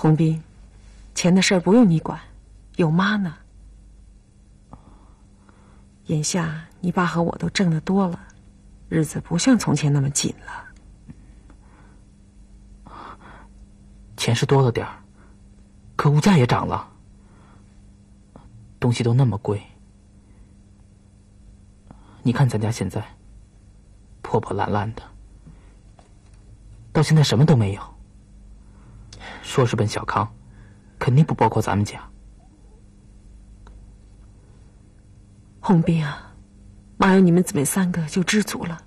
洪斌，钱的事儿不用你管，有妈呢。眼下你爸和我都挣得多了，日子不像从前那么紧了。钱是多了点儿，可物价也涨了，东西都那么贵。你看咱家现在破破烂烂的，到现在什么都没有。说是奔小康，肯定不包括咱们家。洪斌啊，妈有你们姊妹三个就知足了。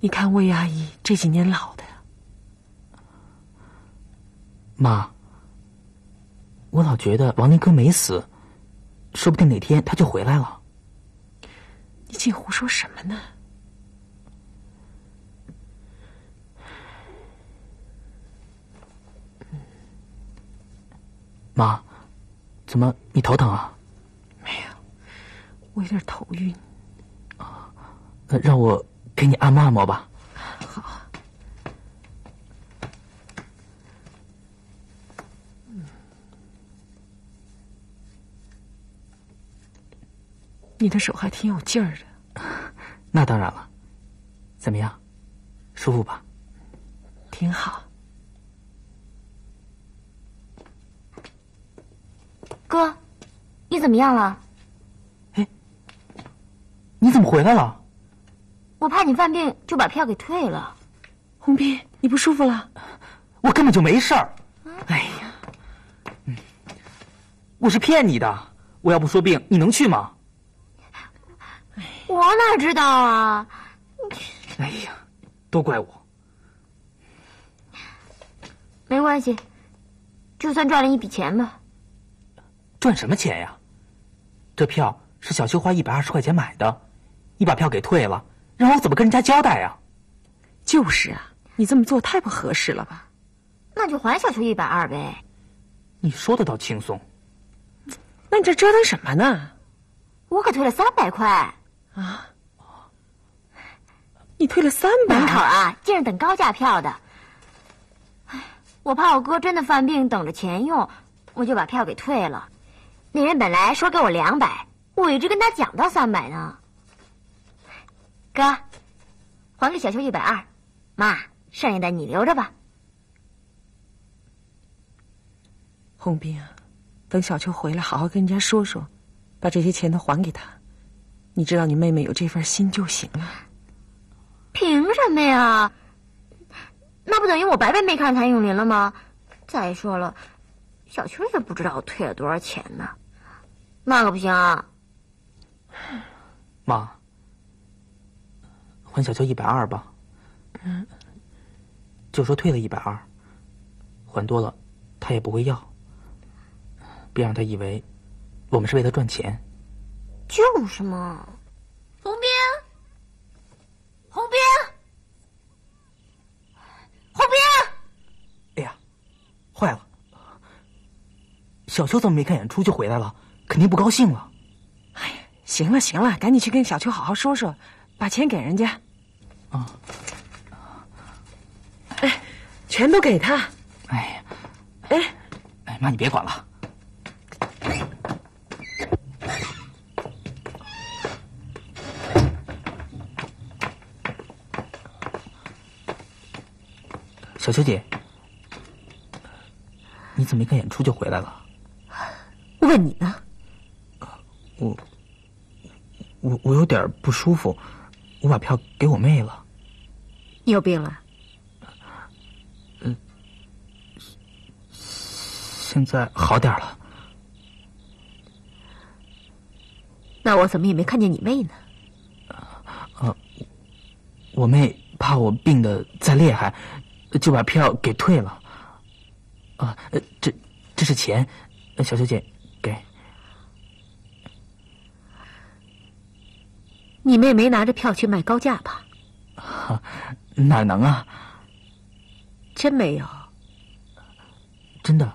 你看魏阿姨这几年老的，妈，我老觉得王林哥没死，说不定哪天他就回来了。你净胡说什么呢？妈，怎么你头疼啊？没有，我有点头晕。啊，让我给你按摩按摩吧。好。你的手还挺有劲儿的。那当然了。怎么样，舒服吧？挺好。哥，你怎么样了？哎，你怎么回来了？我怕你犯病，就把票给退了。红斌，你不舒服了？我根本就没事儿。哎呀，嗯，我是骗你的。我要不说病，你能去吗？我哪知道啊！哎呀，都怪我。没关系，就算赚了一笔钱吧。赚什么钱呀？这票是小秋花一百二十块钱买的，你把票给退了，让我怎么跟人家交代呀？就是啊，你这么做太不合适了吧？那就还小秋一百二呗。你说的倒轻松。那你这折腾什么呢？我可退了三百块啊！你退了三百？门口啊，竟是等高价票的。哎，我怕我哥真的犯病，等着钱用，我就把票给退了。那人本来说给我两百，我一直跟他讲到三百呢。哥，还给小秋一百二，妈，剩下的你留着吧。洪斌啊，等小秋回来，好好跟人家说说，把这些钱都还给他。你知道你妹妹有这份心就行了。凭什么呀？那不等于我白白没看谭咏麟了吗？再说了，小秋也不知道我退了多少钱呢。那可不行啊！妈，还小秋一百二吧。嗯，就说退了一百二，还多了他也不会要。别让他以为我们是为他赚钱。就是嘛，洪斌，洪斌，洪斌！哎呀，坏了！小秋怎么没看演出就回来了？肯定不高兴了。哎呀，行了行了，赶紧去跟小秋好好说说，把钱给人家。啊！哎，全都给他。哎呀，哎，哎妈，你别管了。小秋姐，你怎么没看演出就回来了？我问你呢。我我我有点不舒服，我把票给我妹了。你有病了？嗯，现在好点了。那我怎么也没看见你妹呢？呃，我妹怕我病的再厉害，就把票给退了。啊，这这是钱，小秋姐给。你妹没拿着票去卖高价吧？哪能啊！真没有。真的。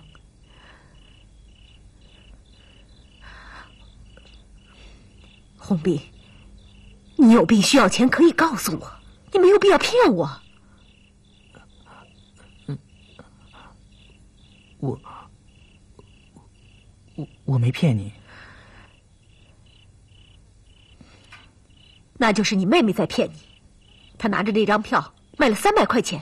红斌，你有病需要钱可以告诉我，你没有必要骗我。我我我没骗你，那就是你妹妹在骗你。她拿着这张票卖了三百块钱。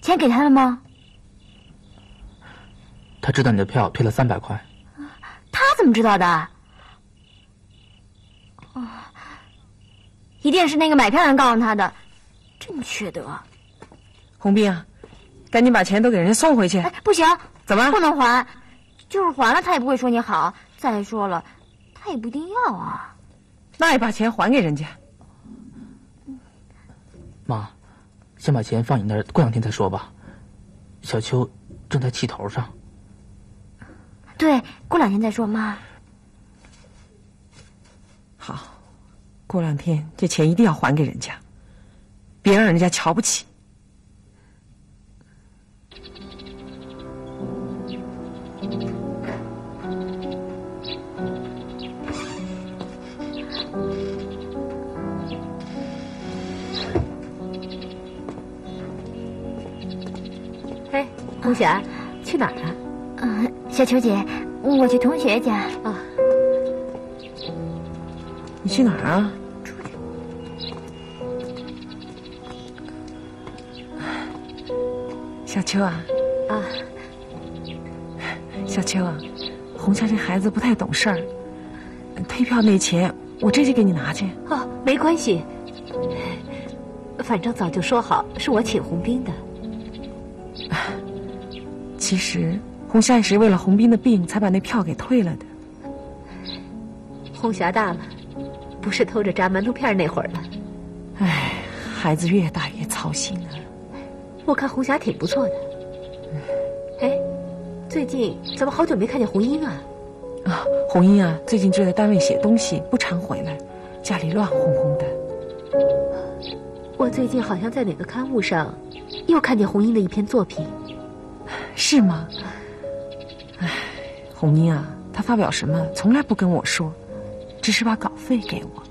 钱给他了吗？他知道你的票退了三百块。他怎么知道的？哦，一定是那个买票人告诉他的，真缺德！红斌啊，赶紧把钱都给人家送回去。哎，不行，怎么不能还？就是还了，他也不会说你好。再说了，他也不一定要啊。那也把钱还给人家。妈，先把钱放你那儿，过两天再说吧。小秋正在气头上。对，过两天再说，妈。好，过两天这钱一定要还给人家，别让人家瞧不起。哎，红霞，去哪儿啊？嗯，小秋姐，我去同学家啊。你去哪儿啊？小秋啊，啊，小秋啊，红霞这孩子不太懂事儿，退票那钱我这就给你拿去。哦，没关系，反正早就说好是我请红兵的。其实红霞也是为了红斌的病才把那票给退了的。红霞大了，不是偷着炸馒头片那会儿了。唉，孩子越大越操心啊。我看红霞挺不错的。哎，最近怎么好久没看见红英啊？啊，红英啊，最近就在单位写东西，不常回来，家里乱哄哄的。我最近好像在哪个刊物上，又看见红英的一篇作品。是吗？唉，红英啊，她发表什么从来不跟我说，只是把稿费给我。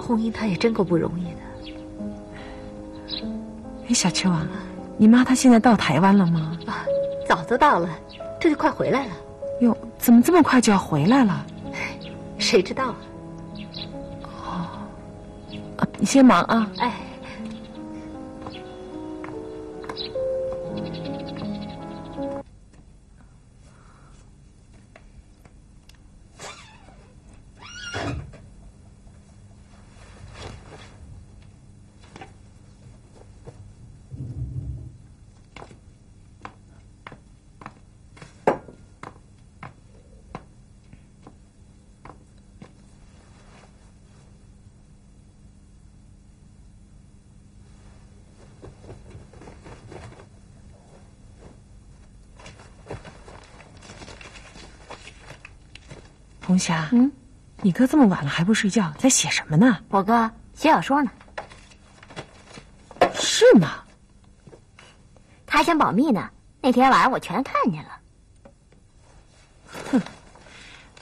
红英她也真够不容易的。哎，小秋啊，你妈她现在到台湾了吗？啊，早就到了，这就快回来了。哟，怎么这么快就要回来了？谁知道啊？哦，啊，你先忙啊。哎。红霞，嗯，你哥这么晚了还不睡觉，在写什么呢？我哥写小说呢。是吗？他还想保密呢。那天晚上我全看见了。哼，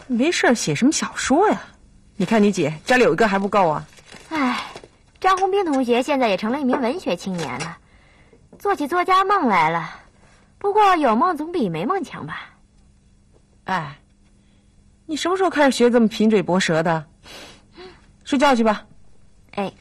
没事写什么小说呀？你看你姐家里有一个还不够啊？唉，张红兵同学现在也成了一名文学青年了，做起作家梦来了。不过有梦总比没梦强吧？哎。你什么时候开始学这么贫嘴薄舌的？睡觉去吧。哎。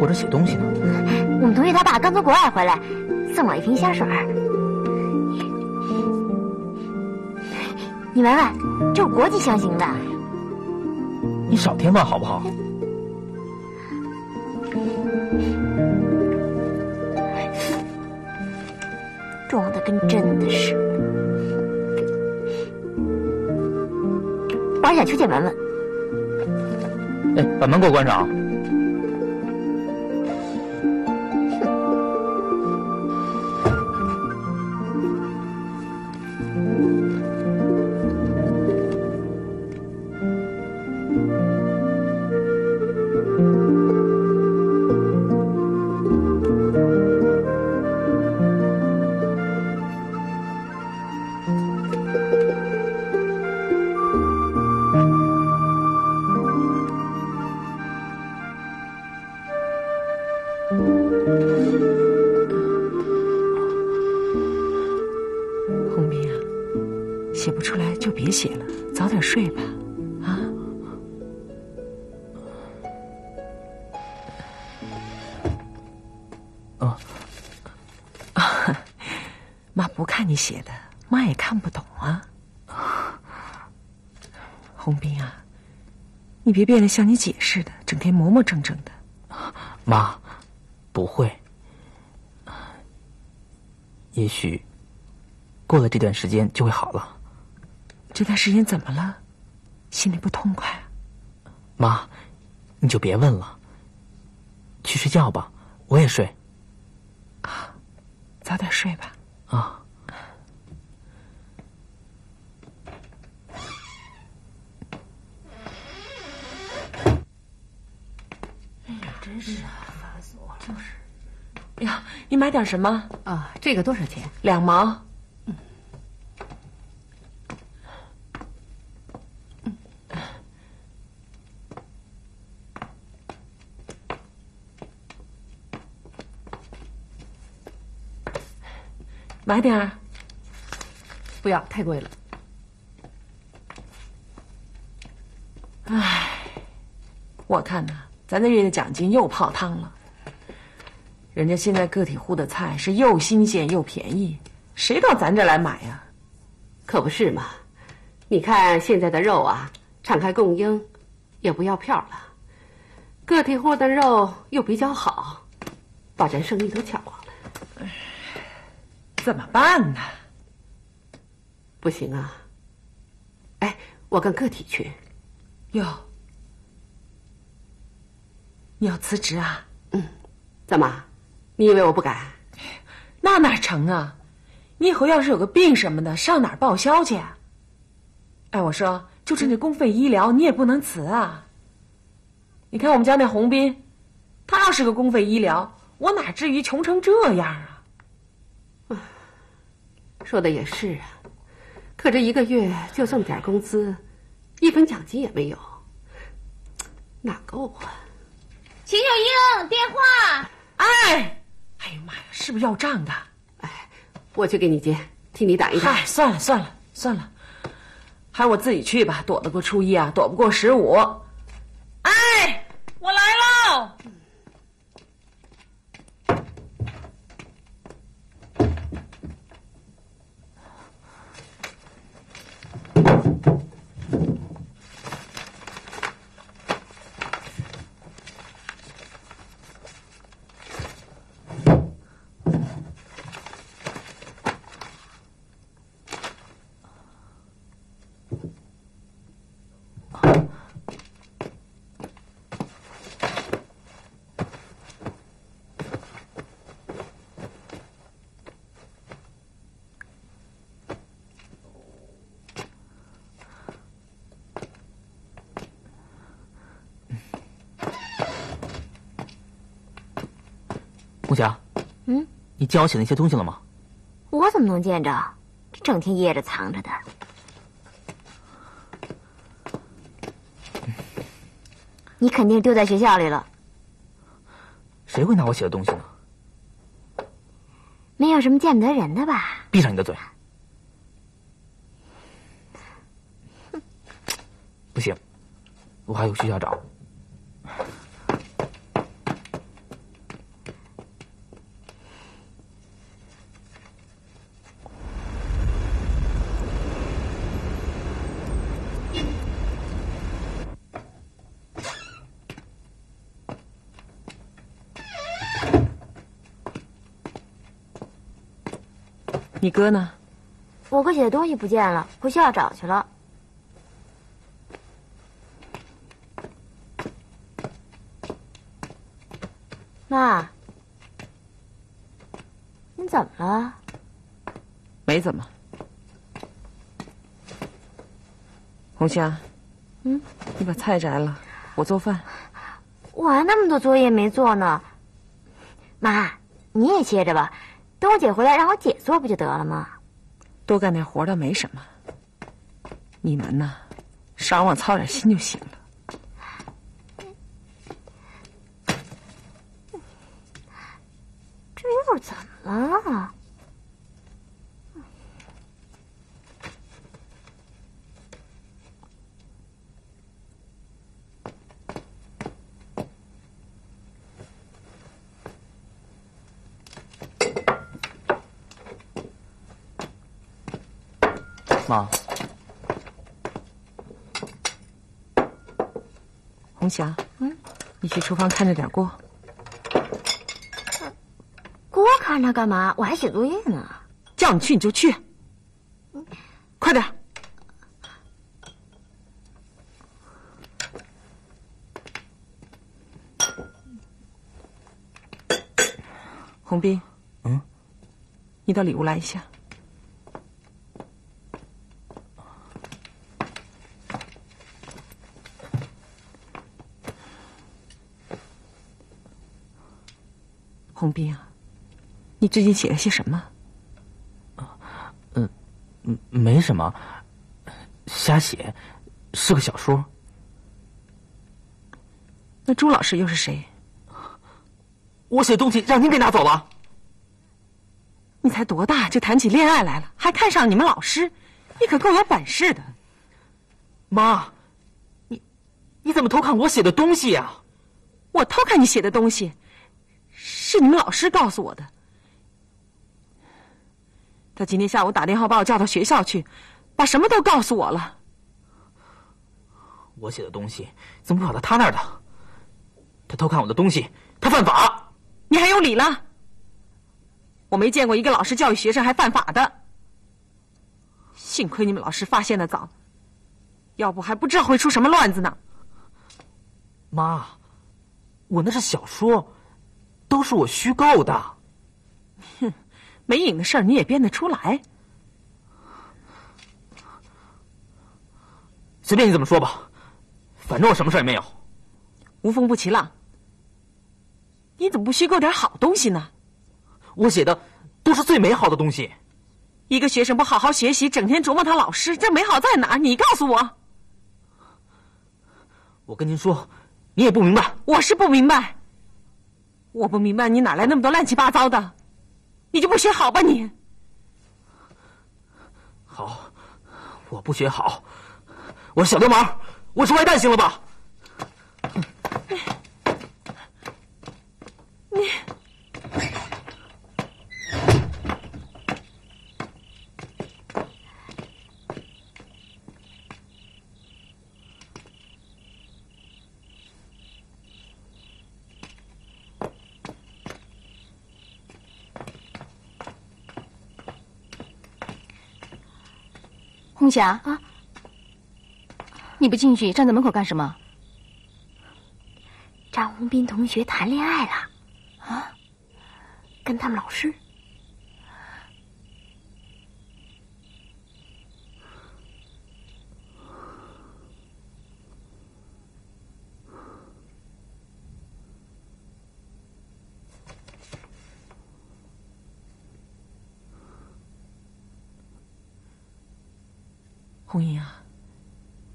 我这写东西呢。我们同学他爸刚从国外回来，送我一瓶香水儿。你闻闻，这是国际香型的。你少添乱好不好？装的跟真的似的。我还想秋姐闻闻。哎，把门给我关上啊！妈也看不懂啊。红斌啊，你别变得像你姐似的，整天磨磨蹭蹭的。妈，不会。也许过了这段时间就会好了。这段时间怎么了？心里不痛快啊？妈，你就别问了。去睡觉吧，我也睡。啊早点睡吧。啊。真是啊，烦死我了！就是。哎呀，你买点什么？啊，这个多少钱？两毛。嗯。买点儿。不要，太贵了。唉，我看呐，咱这月的奖金又泡汤了。人家现在个体户的菜是又新鲜又便宜，谁到咱这来买呀？可不是嘛！你看现在的肉啊，敞开供应，也不要票了。个体户的肉又比较好，把咱生意都抢光了。怎么办呢？不行啊！哎，我跟个体去。哟，你要辞职啊？嗯，怎么？你以为我不敢？那哪成啊！你以后要是有个病什么的，上哪儿报销去？啊？哎，我说，就是那公费医疗，你也不能辞啊！你看我们家那洪斌，他要是个公费医疗，我哪至于穷成这样啊？说的也是啊，可这一个月就这么点工资，一分奖金也没有，哪够啊？秦小英，电话。哎。哎呀妈呀！是不是要账的？哎，我去给你接，替你打一打。哎，算了算了算了，还是我自己去吧。躲得过初一啊，躲不过十五。哎，我来喽。木霞，嗯，你交起那些东西了吗？我怎么能见着？这整天掖着藏着的。你肯定丢在学校里了。谁会拿我写的东西呢？没有什么见不得人的吧？闭上你的嘴！不行，我还有学校找。你哥呢？我哥写的东西不见了，回学校找去了。妈，你怎么了？没怎么。红霞，嗯，你把菜摘了，我做饭。我还那么多作业没做呢。妈，你也歇着吧，等我姐回来让我姐做不就得了吗？多干点活倒没什么。你们呢，少往操点心就行了。这又怎么了？妈，红霞，嗯，你去厨房看着点锅。锅看着干嘛？我还写作业呢。叫你去你就去，快点。红斌，嗯，你到里屋来一下。红斌啊，你最近写了些什么？嗯，没什么，瞎写，是个小说。那朱老师又是谁？我写东西让您给拿走了。你才多大就谈起恋爱来了，还看上你们老师？你可够有本事的。妈，你你怎么偷看我写的东西呀？我偷看你写的东西，是你们老师告诉我的。他今天下午打电话把我叫到学校去，把什么都告诉我了。我写的东西怎么跑到他那儿的？他偷看我的东西，他犯法。你还有理了？我没见过一个老师教育学生还犯法的。幸亏你们老师发现的早，要不还不知道会出什么乱子呢。妈，我那是小说，都是我虚构的。哼，没影的事儿你也编得出来？随便你怎么说吧，反正我什么事儿也没有。无风不起浪。你怎么不虚构点好东西呢？我写的都是最美好的东西。一个学生不好好学习，整天琢磨他老师，这美好在哪儿？你告诉我。我跟您说，你也不明白。我是不明白。我不明白你哪来那么多乱七八糟的？你就不学好吧你？好，我不学好，我是小流氓，我是坏蛋，行了吧？红霞啊，你不进去，站在门口干什么？张红斌同学谈恋爱了，啊，跟他们老师。红英啊，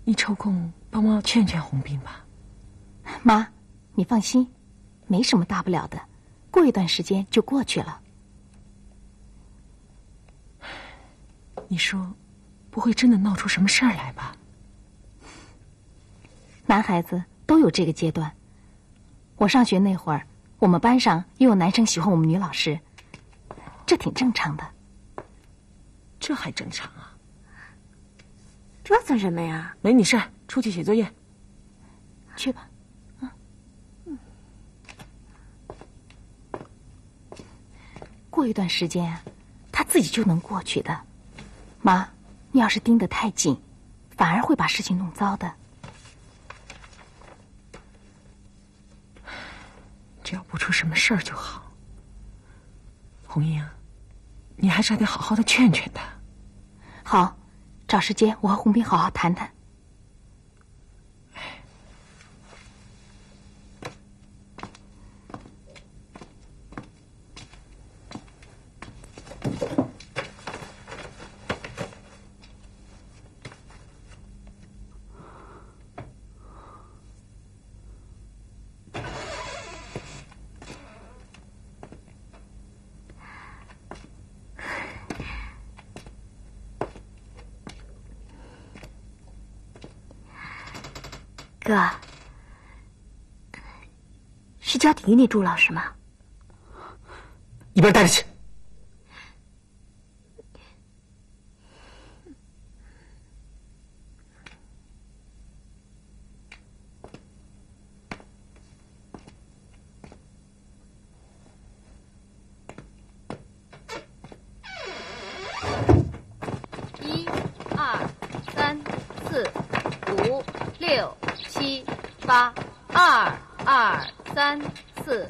你抽空帮忙劝劝红兵吧。妈，你放心，没什么大不了的，过一段时间就过去了。你说，不会真的闹出什么事儿来吧？男孩子都有这个阶段。我上学那会儿，我们班上也有男生喜欢我们女老师，这挺正常的。这还正常啊？这算什么呀？没你事儿，出去写作业。去吧。过一段时间，他自己就能过去的。妈，你要是盯得太紧，反而会把事情弄糟的。只要不出什么事儿就好。红英，你还是得好好的劝劝他。好，找时间我和红兵好好谈谈。哥，是教体育那朱老师吗？一边待着去。一、二、三、四、五、六、七、八。二、二、三、四、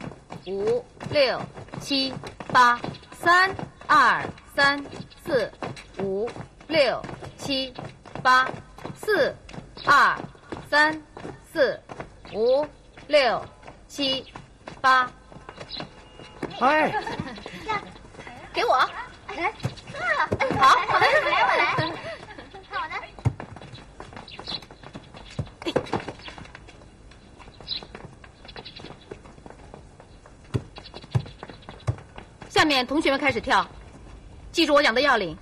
五、六、七、八。三、二、三、四、五、六、七、八。四、二、三、四、五、六、七、八。哎，给我。来，好，我来，我来，我来，看我的。下面同学们开始跳，记住我讲的要领，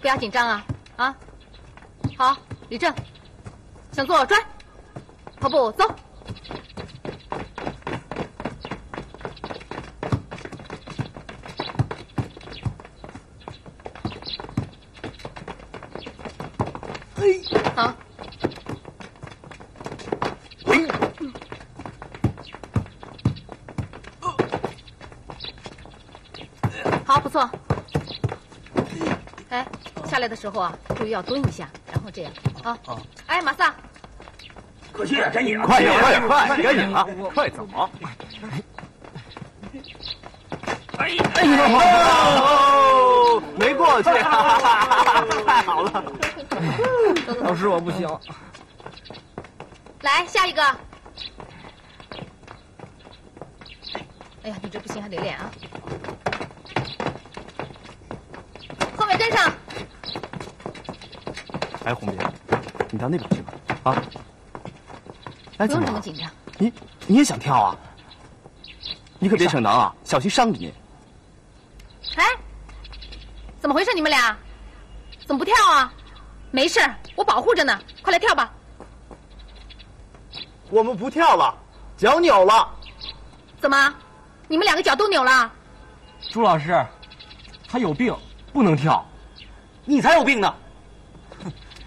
不要紧张啊啊！好，立正，向左转，跑步走。好，好，不错。哎，下来的时候啊，注意要蹲一下，然后这样啊。哎，马萨，可惜，该你了，快点，快点，快，该你了，快走！哎哎呦，没过去，太好了！老师，我不行。来下一个。哎呀，你这不行，还得练啊。后面跟上。哎，红兵，你到那边去吧，啊！哎，不？用这么紧张。你你也想跳啊？你可别逞能啊，小心伤着你。哎，怎么回事？你们俩怎么不跳啊？没事，我保护着呢。快来跳吧。我们不跳了，脚扭了。怎么？你们两个脚都扭了？朱老师，他有病，不能跳。你才有病呢！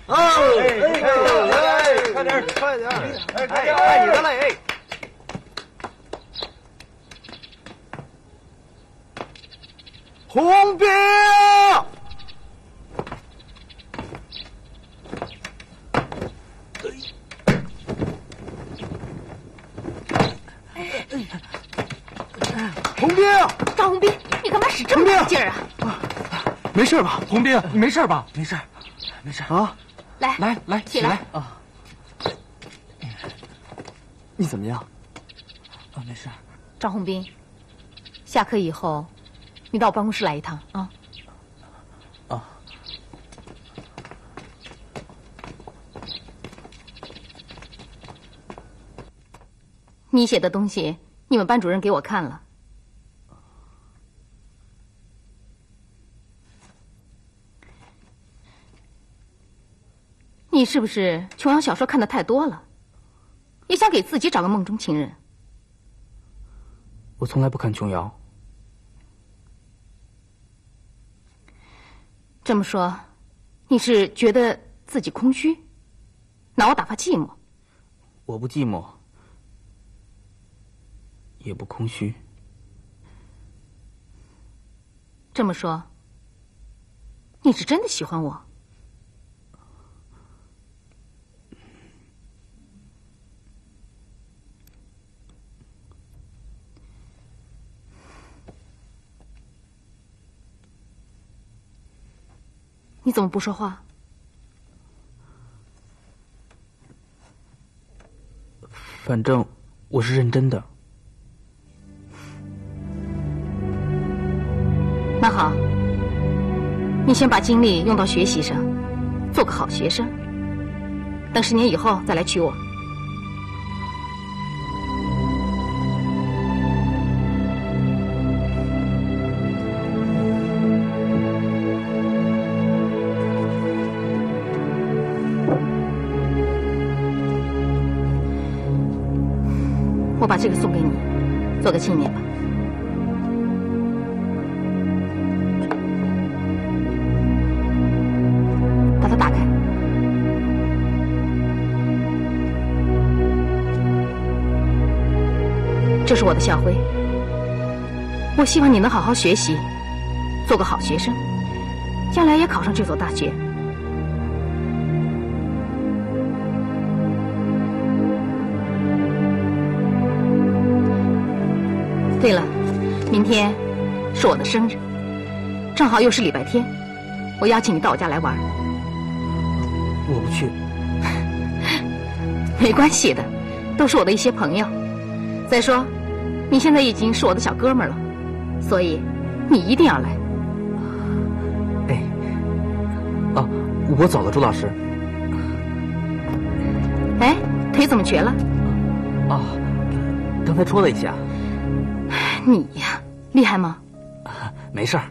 哦，哎，快点，快点，哎，快点，快你的了，哎。红兵，哎红兵，赵红兵，你干嘛使这么大劲儿啊？没事吧？红兵，你没事吧？没事，没事啊。来，来来，起来啊！你怎么样？啊，没事。张红兵，下课以后，你到我办公室来一趟啊。啊。你写的东西，你们班主任给我看了。你是不是琼瑶小说看的太多了？也想给自己找个梦中情人？我从来不看琼瑶。这么说，你是觉得自己空虚，拿我打发寂寞？我不寂寞，也不空虚。这么说，你是真的喜欢我？你怎么不说话？反正我是认真的。那好，你先把精力用到学习上，做个好学生。等十年以后再来娶我。我把这个送给你，做个纪念吧。把它打开。这是我的校徽。我希望你能好好学习，做个好学生，将来也考上这所大学。天是我的生日，正好又是礼拜天，我邀请你到我家来玩。我不去。没关系的，都是我的一些朋友。再说，你现在已经是我的小哥们儿了，所以你一定要来。哎，哦，我走了，朱老师。哎，腿怎么瘸了？哦，刚才戳了一下。你呀，厉害吗？没事儿。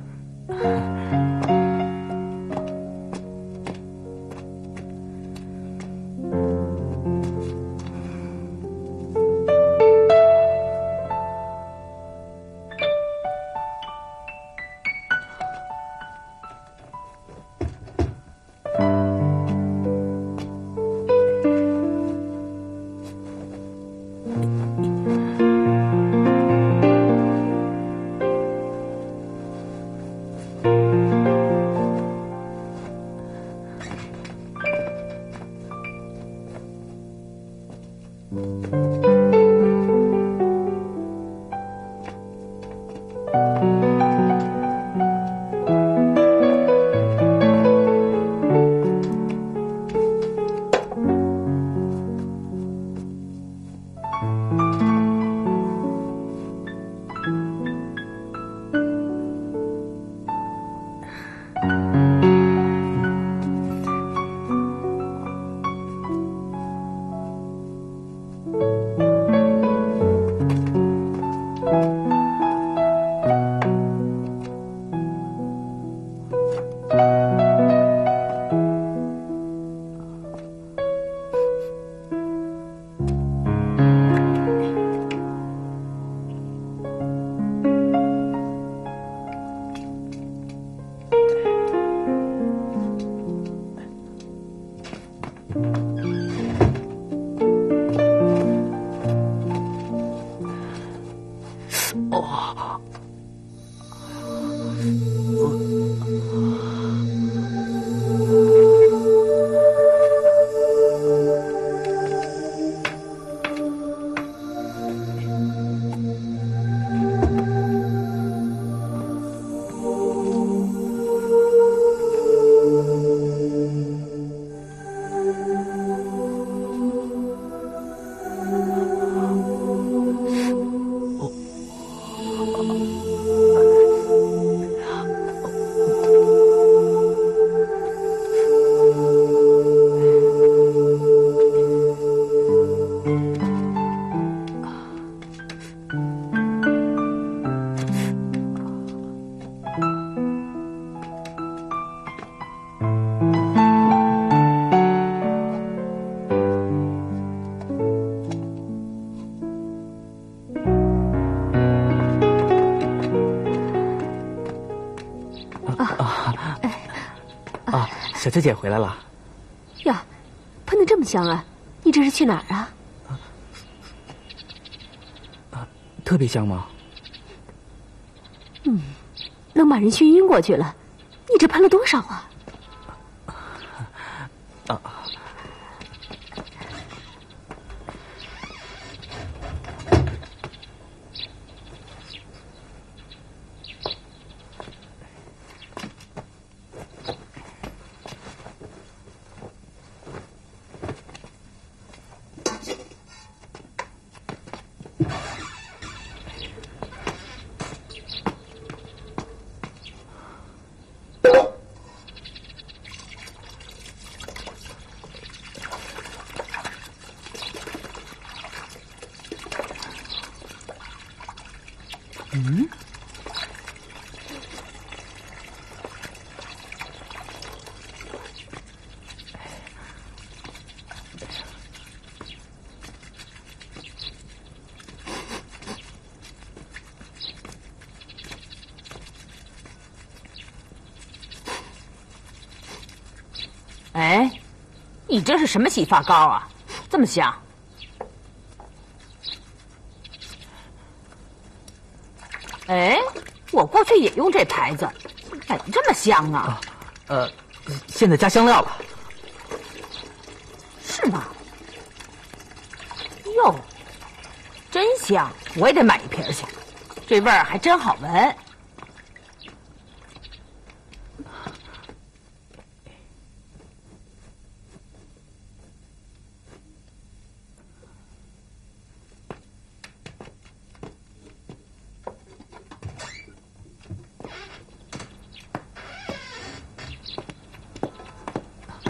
啊，小秋姐回来了。呀，喷的这么香啊！你这是去哪儿啊？啊特别香吗？嗯，能把人熏晕过去了。你你这喷了多少啊？啊，嗯，哎，你这是什么洗发膏啊？这么香？哎，我过去也用这牌子，怎么这么香啊？呃，现在加香料了。是吗？哟，真香！我也得买一瓶去，这味儿还真好闻。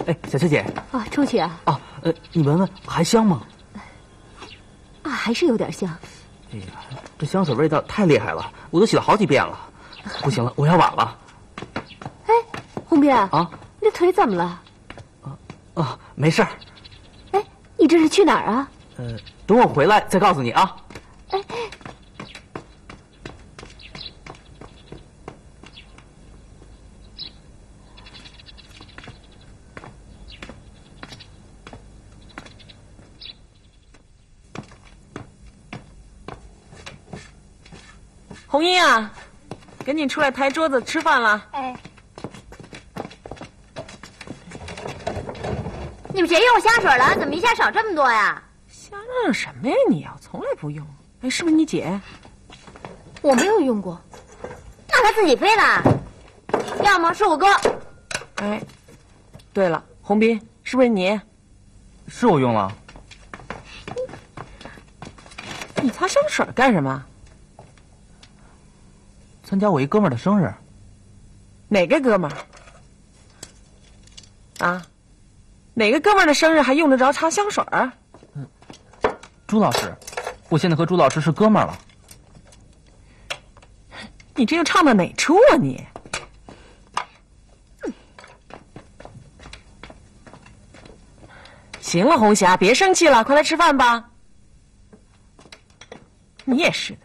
哎，小秋姐。啊，出去啊。啊，呃，你闻闻还香吗？啊，还是有点香。哎呀，这香水味道太厉害了，我都洗了好几遍了。不行了，我要晚了。哎，红斌啊，你的腿怎么了？啊啊，没事儿。哎，你这是去哪儿啊？呃，等我回来再告诉你啊。哎。啊，赶紧出来抬桌子吃饭了。哎，你们谁用香水了？怎么一下少这么多呀？瞎嚷嚷什么呀你啊！从来不用。哎，是不是你姐？我没有用过。那他自己飞了，要么是我哥。哎，对了，红斌，是不是你？是我用了。你擦香水干什么？参加我一哥们儿的生日。哪个哥们儿？啊？哪个哥们儿的生日还用得着擦香水儿？嗯，朱老师，我现在和朱老师是哥们儿了。你这又唱到哪出啊你？行了，红霞，别生气了，快来吃饭吧。你也是的。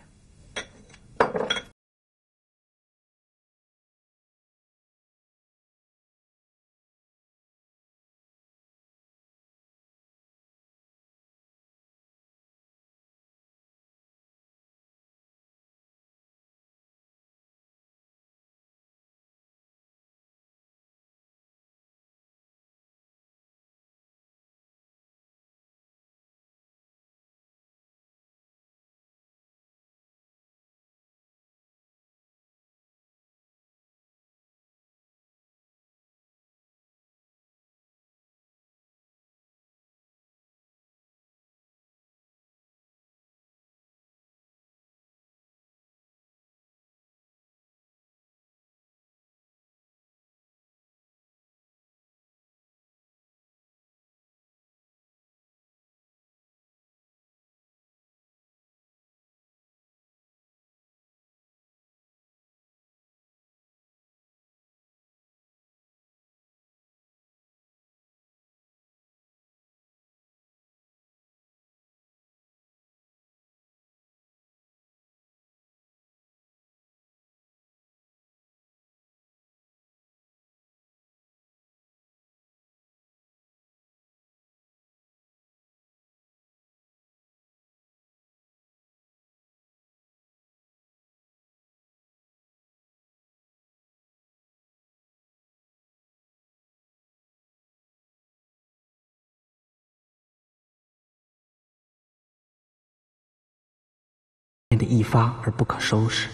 一发而不可收拾。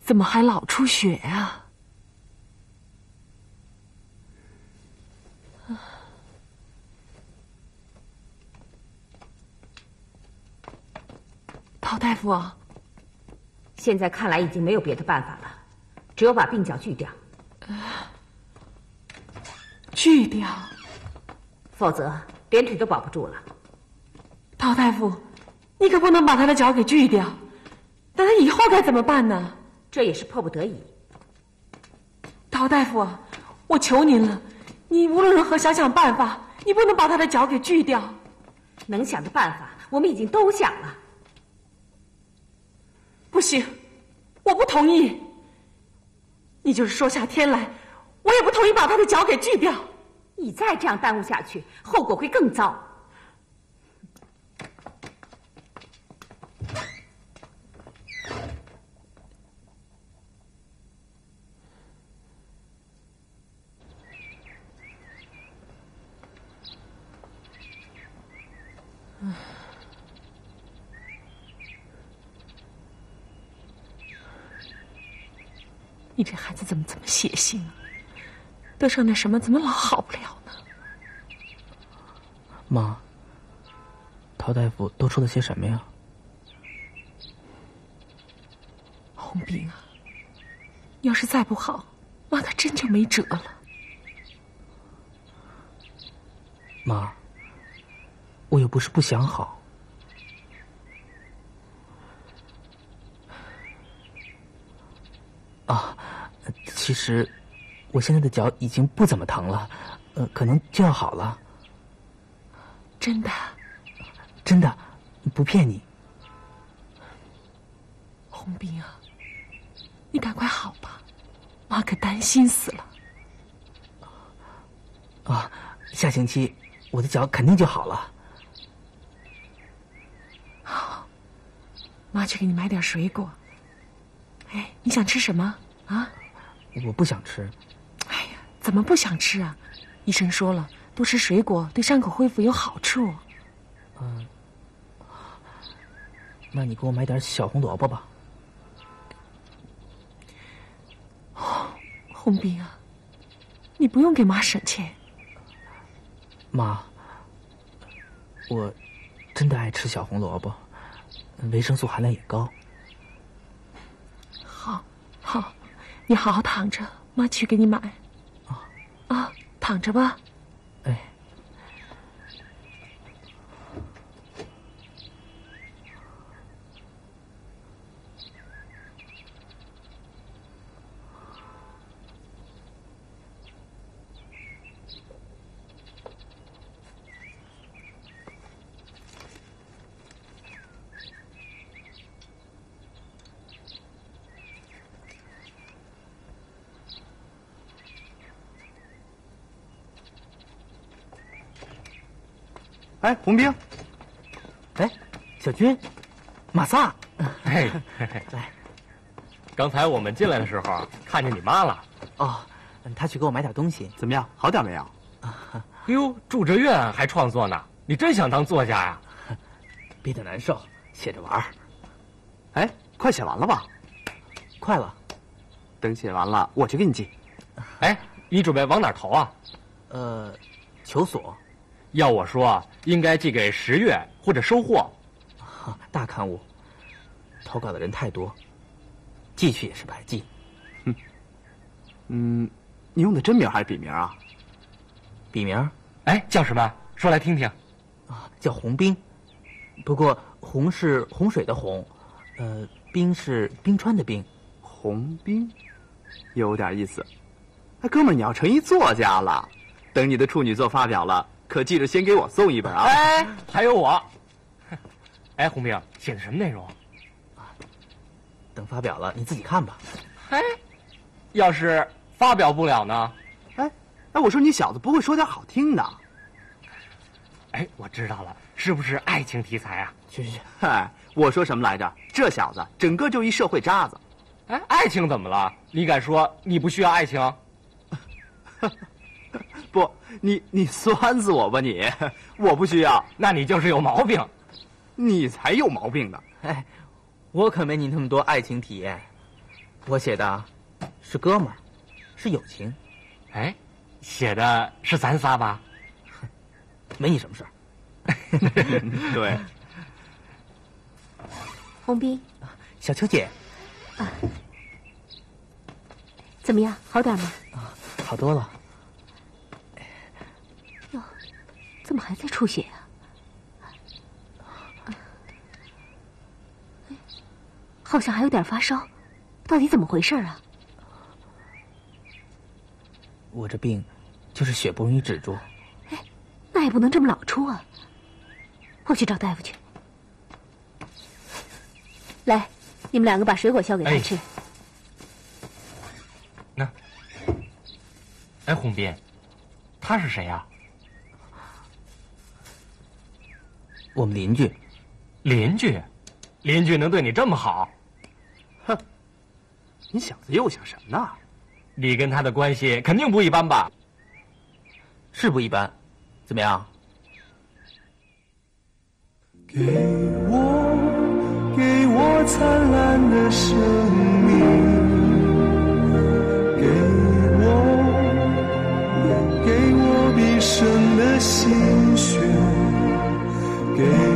怎么还老出血啊？陶大夫，现在看来已经没有别的办法了，只有把鬓角锯掉。锯掉，否则连腿都保不住了。陶大夫，你可不能把他的脚给锯掉，那他以后该怎么办呢？这也是迫不得已。陶大夫，我求您了，你无论如何想想办法，你不能把他的脚给锯掉。能想的办法，我们已经都想了。不行，我不同意。你就是说下天来，我也不同意把他的脚给锯掉。你再这样耽误下去，后果会更糟。你这孩子怎么这么血性啊？得上那什么，怎么老好不了呢？妈，陶大夫都说了些什么呀？红兵啊，你要是再不好，妈可真就没辙了。妈，我又不是不想好。啊，其实我现在的脚已经不怎么疼了，呃，可能就要好了。真的？真的，不骗你。红兵啊，你赶快好吧，妈可担心死了。啊，下星期我的脚肯定就好了。好，妈去给你买点水果。哎，你想吃什么啊？我不想吃。哎呀，怎么不想吃啊？医生说了，多吃水果对伤口恢复有好处。嗯，那你给我买点小红萝卜吧。红兵啊，你不用给妈省钱。妈，我真的爱吃小红萝卜，维生素含量也高。好，好，你好好躺着，妈去给你买。啊啊，躺着吧。哎。哎，红兵，哎，小军，马萨，哎，来，刚才我们进来的时候看见你妈了。哦，她去给我买点东西，怎么样？好点没有？哎呦，住着院还创作呢，你真想当作家呀？憋得难受，写着玩。哎，快写完了吧？快了，等写完了我去给你寄。哎，你准备往哪投啊？呃，求索。要我说，应该寄给十月或者收获。大刊物，投稿的人太多，寄去也是白寄。哼，嗯，你用的真名还是笔名啊？笔名？哎，叫什么？说来听听。啊，叫洪冰。不过洪是洪水的洪，呃，冰是冰川的冰。洪冰，有点意思。哎，哥们儿，你要成一作家了。等你的处女作发表了。可记着先给我送一本啊！哎，还有我。哎，红兵写的什么内容？啊，等发表了你自己看吧。哎，要是发表不了呢？哎，哎，我说你小子不会说点好听的？哎，我知道了，是不是爱情题材啊？去去去！嗨，我说什么来着？这小子整个就一社会渣子。哎，爱情怎么了？你敢说你不需要爱情？不，你你酸死我吧你！我不需要，那你就是有毛病。你才有毛病呢！哎，我可没你那么多爱情体验，我写的是哥们儿，是友情。哎，写的是咱仨吧？没你什么事儿。对，洪斌，小秋姐，怎么样？好点吗？好多了。哟，怎么还在出血啊？哎好像还有点发烧，到底怎么回事啊？我这病就是血不容易止住。哎那也不能这么老出啊！我去找大夫去。来，你们两个把水果削给他哎那。哎，红斌，他是谁呀、我们邻居，邻居，邻居能对你这么好？哼，你小子又想什么呢？你跟他的关系肯定不一般吧？是不一般。怎么样？给我，给我灿烂的生命，给我，给我毕生的心血，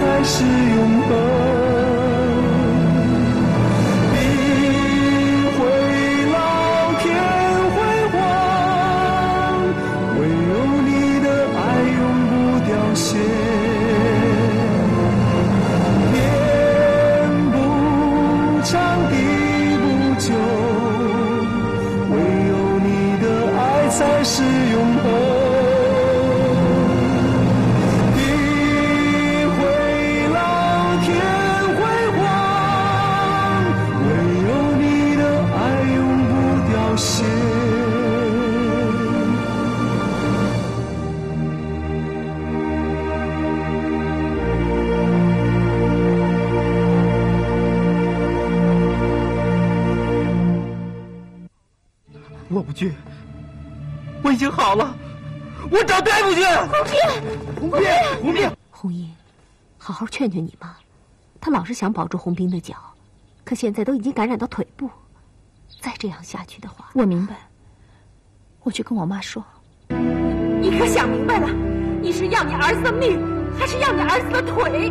才是永恒。是想保住红兵的脚，可现在都已经感染到腿部，再这样下去的话，我明白，我去跟我妈说。你可想明白了？你是要你儿子的命，还是要你儿子的腿？